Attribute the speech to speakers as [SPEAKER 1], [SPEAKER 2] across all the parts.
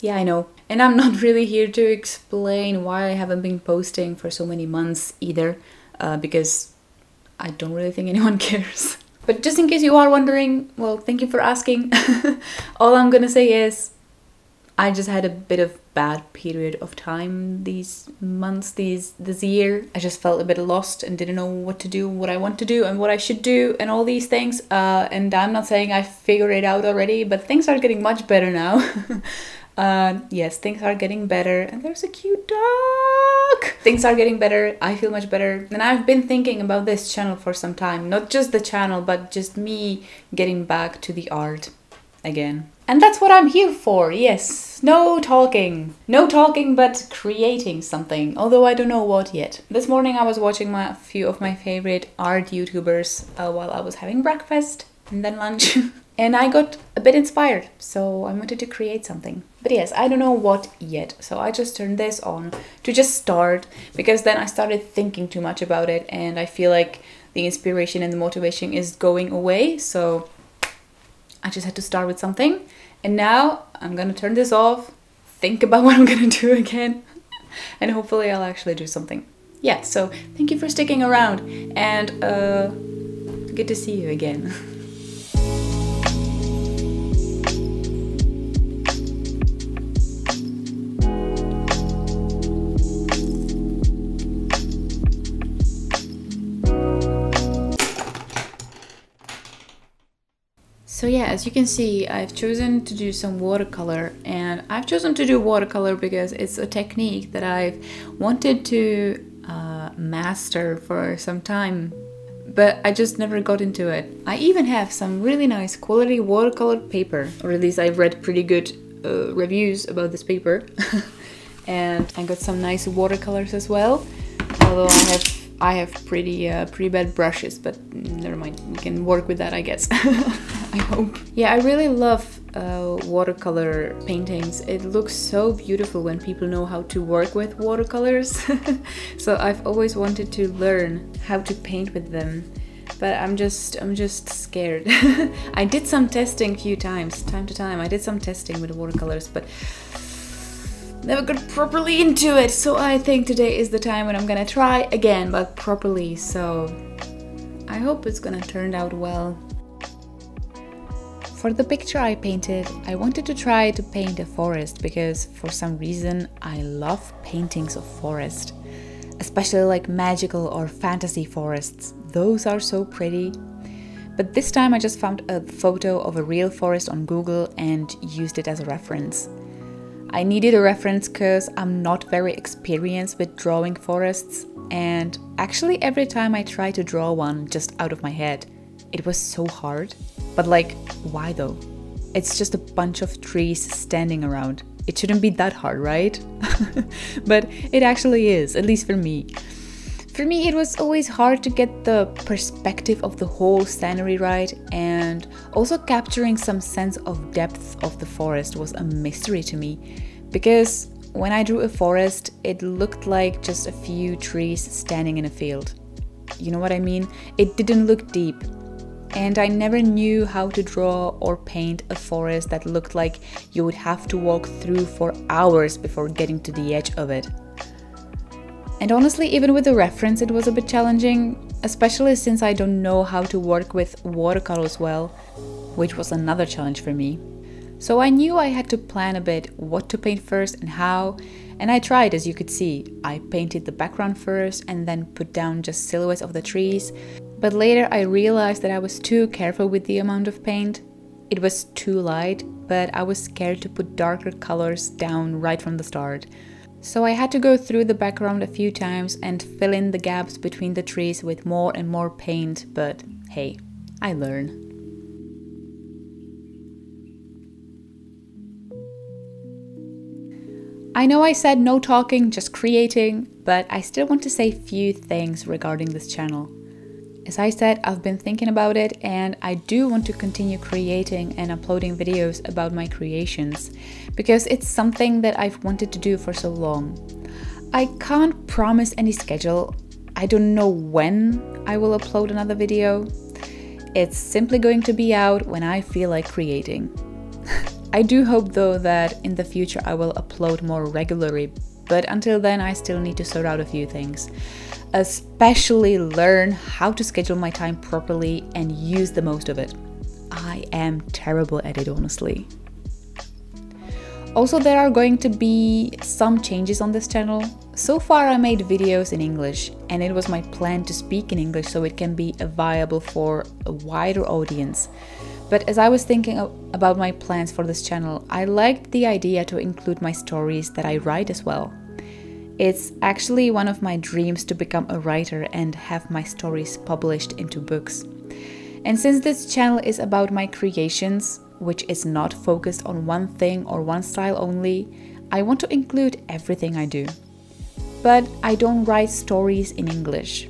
[SPEAKER 1] Yeah, I know. And I'm not really here to explain why I haven't been posting for so many months either, uh, because I don't really think anyone cares. But just in case you are wondering, well, thank you for asking. All I'm gonna say is I just had a bit of bad period of time these months, these this year. I just felt a bit lost and didn't know what to do, what I want to do, and what I should do, and all these things. Uh, and I'm not saying I figured it out already, but things are getting much better now. Uh, yes, things are getting better, and there's a cute dog. Things are getting better. I feel much better, and I've been thinking about this channel for some time. Not just the channel, but just me getting back to the art again. And that's what I'm here for, yes. No talking. No talking, but creating something, although I don't know what yet. This morning I was watching my, a few of my favorite art YouTubers uh, while I was having breakfast and then lunch. and I got a bit inspired, so I wanted to create something. But yes, I don't know what yet, so I just turned this on to just start because then I started thinking too much about it and I feel like the inspiration and the motivation is going away, so I just had to start with something. And now I'm gonna turn this off, think about what I'm gonna do again, and hopefully I'll actually do something. Yeah, so thank you for sticking around and uh, good to see you again. as you can see, I've chosen to do some watercolor and I've chosen to do watercolor because it's a technique that I've wanted to uh, master for some time but I just never got into it. I even have some really nice quality watercolor paper, or at least I've read pretty good uh, reviews about this paper. and I got some nice watercolors as well, although I have I have pretty uh, pretty bad brushes, but never mind. We can work with that, I guess. I hope. Yeah, I really love uh, watercolor paintings. It looks so beautiful when people know how to work with watercolors. so I've always wanted to learn how to paint with them, but I'm just I'm just scared. I did some testing a few times, time to time. I did some testing with watercolors, but never got properly into it. So I think today is the time when I'm gonna try again, but properly. So I hope it's gonna turn out well. For the picture I painted, I wanted to try to paint a forest because for some reason I love paintings of forest, especially like magical or fantasy forests. Those are so pretty. But this time I just found a photo of a real forest on Google and used it as a reference. I needed a reference because I'm not very experienced with drawing forests, and actually, every time I try to draw one just out of my head, it was so hard. But, like, why though? It's just a bunch of trees standing around. It shouldn't be that hard, right? but it actually is, at least for me. For me, it was always hard to get the perspective of the whole scenery right, and also capturing some sense of depth of the forest was a mystery to me because when I drew a forest, it looked like just a few trees standing in a field. You know what I mean? It didn't look deep. And I never knew how to draw or paint a forest that looked like you would have to walk through for hours before getting to the edge of it. And honestly, even with the reference, it was a bit challenging, especially since I don't know how to work with watercolors well, which was another challenge for me. So I knew I had to plan a bit what to paint first and how, and I tried as you could see. I painted the background first and then put down just silhouettes of the trees, but later I realized that I was too careful with the amount of paint. It was too light, but I was scared to put darker colors down right from the start. So I had to go through the background a few times and fill in the gaps between the trees with more and more paint, but hey, I learn. I know I said no talking, just creating, but I still want to say a few things regarding this channel. As I said, I've been thinking about it and I do want to continue creating and uploading videos about my creations because it's something that I've wanted to do for so long. I can't promise any schedule. I don't know when I will upload another video. It's simply going to be out when I feel like creating. I do hope though that in the future I will upload more regularly, but until then I still need to sort out a few things. Especially learn how to schedule my time properly and use the most of it. I am terrible at it, honestly. Also, there are going to be some changes on this channel. So far, I made videos in English, and it was my plan to speak in English so it can be viable for a wider audience. But as I was thinking about my plans for this channel, I liked the idea to include my stories that I write as well. It's actually one of my dreams to become a writer and have my stories published into books. And since this channel is about my creations, which is not focused on one thing or one style only, I want to include everything I do. But I don't write stories in English.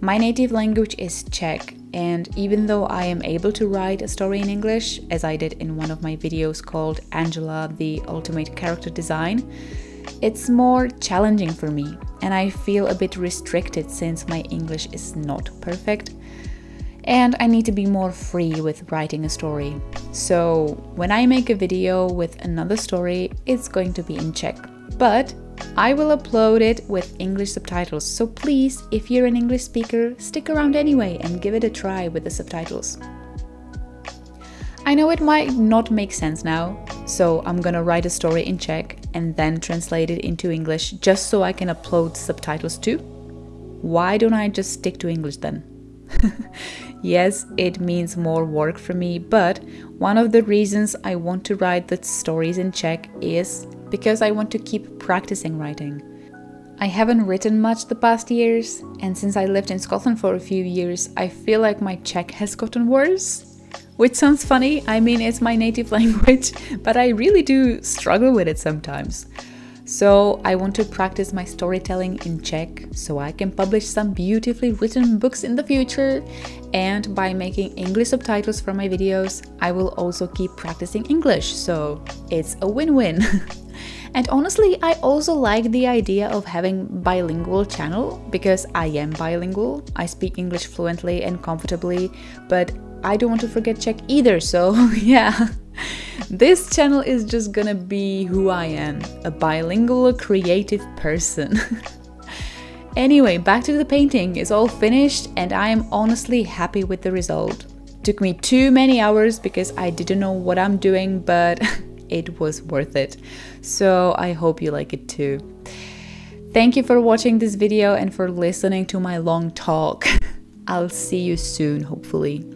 [SPEAKER 1] My native language is Czech, and even though I am able to write a story in English, as I did in one of my videos called Angela the Ultimate Character Design, it's more challenging for me, and I feel a bit restricted since my English is not perfect and I need to be more free with writing a story. So when I make a video with another story, it's going to be in Czech. But I will upload it with English subtitles, so please, if you're an English speaker, stick around anyway and give it a try with the subtitles. I know it might not make sense now, so I'm gonna write a story in Czech and then translate it into English just so I can upload subtitles too. Why don't I just stick to English then? yes, it means more work for me, but one of the reasons I want to write the stories in Czech is because I want to keep practicing writing. I haven't written much the past years, and since I lived in Scotland for a few years, I feel like my Czech has gotten worse. Which sounds funny, I mean, it's my native language, but I really do struggle with it sometimes. So I want to practice my storytelling in Czech so I can publish some beautifully written books in the future. And by making English subtitles for my videos, I will also keep practicing English. So it's a win-win. and honestly, I also like the idea of having bilingual channel because I am bilingual. I speak English fluently and comfortably, but I don't want to forget Czech either. So yeah. This channel is just gonna be who I am a bilingual, creative person. anyway, back to the painting. It's all finished, and I am honestly happy with the result. Took me too many hours because I didn't know what I'm doing, but it was worth it. So I hope you like it too. Thank you for watching this video and for listening to my long talk. I'll see you soon, hopefully.